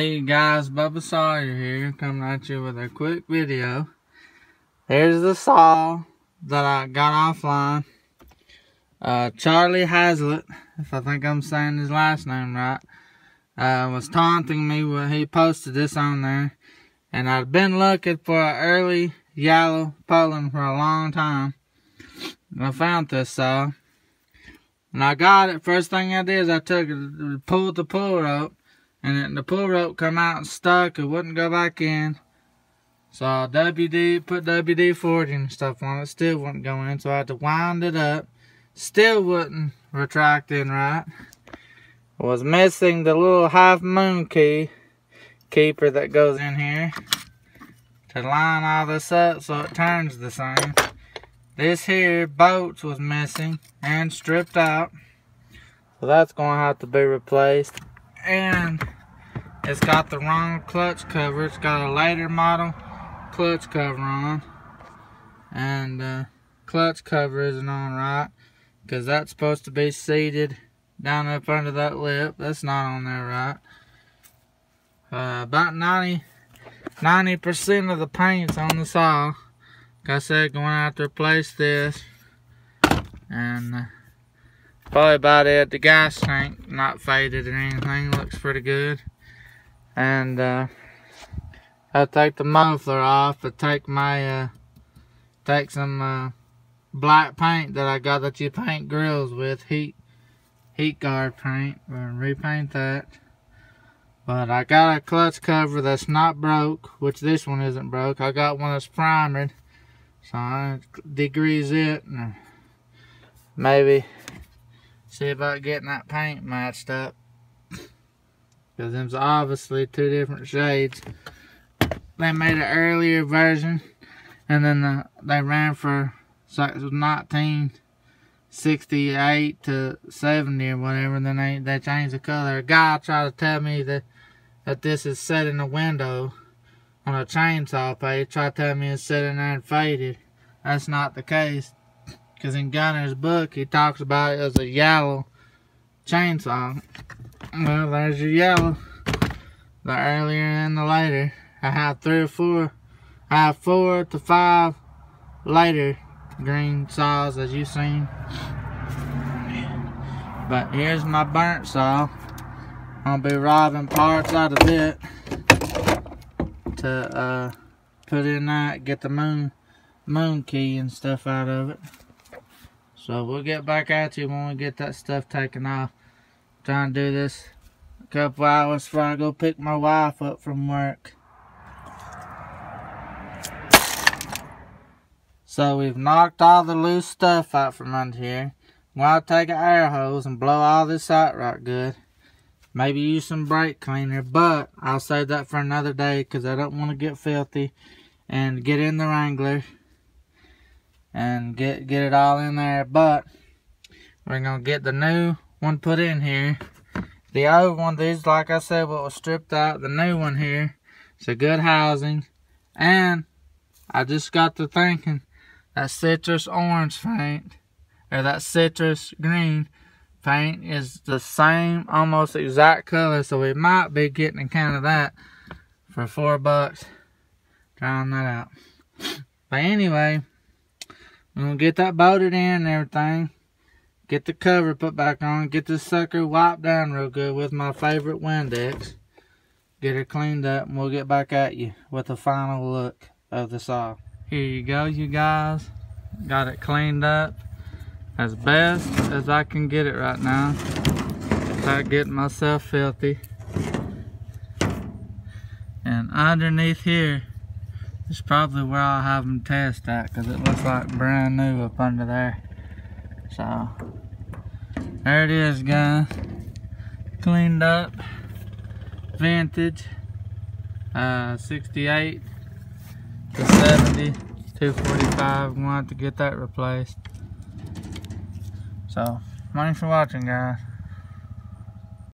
Hey guys, Bubba Sawyer here, coming at you with a quick video. Here's the saw that I got offline. Uh, Charlie Hazlitt, if I think I'm saying his last name right, uh, was taunting me when he posted this on there. And I've been looking for an early yellow Poulan for a long time. And I found this saw. And I got it. First thing I did is I took it, pulled the pull rope and then the pull rope come out and stuck. It wouldn't go back in. So I WD, put WD-40 and stuff on it. Still wouldn't go in. So I had to wind it up. Still wouldn't retract in right. Was missing the little half moon key keeper that goes in here to line all this up so it turns the same. This here bolts was missing and stripped out. So that's going to have to be replaced and it's got the wrong clutch cover. It's got a later model clutch cover on. And uh, clutch cover isn't on right because that's supposed to be seated down up under that lip. That's not on there right. Uh, about 90 90% of the paint's on the saw. Like I said, going out to replace this. And uh, Probably about it. At the gas tank not faded or anything. Looks pretty good. And uh, I'll take the muffler off, but take my uh, take some uh, black paint that I got that you paint grills with, heat heat guard paint, and repaint that. But I got a clutch cover that's not broke, which this one isn't broke. I got one that's primed. so I degrease it. And maybe see about getting that paint matched up. Because there's obviously two different shades. They made an earlier version. And then the, they ran for so it was 1968 to 70 or whatever. And then they, they changed the color. A guy tried to tell me that, that this is set in the window on a chainsaw page. Tried to tell me it's set in there and faded. That's not the case. Because in Gunner's book, he talks about it as a yellow chainsaw. Well, there's your yellow. The earlier and the later. I have three or four. I have four to five later green saws as you've seen. But here's my burnt saw. I'm gonna be robbing parts out of it to uh, put in that, get the moon moon key and stuff out of it. So we'll get back at you when we get that stuff taken off. I'm trying to do this a couple hours before I go pick my wife up from work. So we've knocked all the loose stuff out from under here. Well, I'll take an air hose and blow all this out right good. Maybe use some brake cleaner, but I'll save that for another day because I don't want to get filthy and get in the Wrangler and get get it all in there but we're gonna get the new one put in here. The old one these like I said what was stripped out the new one here it's a good housing. And I just got to thinking that citrus orange paint or that citrus green paint is the same almost exact color so we might be getting a kind of that for four bucks. Trying that out. But anyway I'm gonna get that bolted in and everything. Get the cover put back on. Get this sucker wiped down real good with my favorite Windex. Get her cleaned up and we'll get back at you with a final look of the saw. Here you go, you guys. Got it cleaned up as best as I can get it right now. Without getting myself filthy. And underneath here is probably where I'll have them test at because it looks like brand new up under there. So, there it is guys. Cleaned up. Vintage. Uh, 68 to 70. 245. We want to get that replaced. So, thanks for watching guys.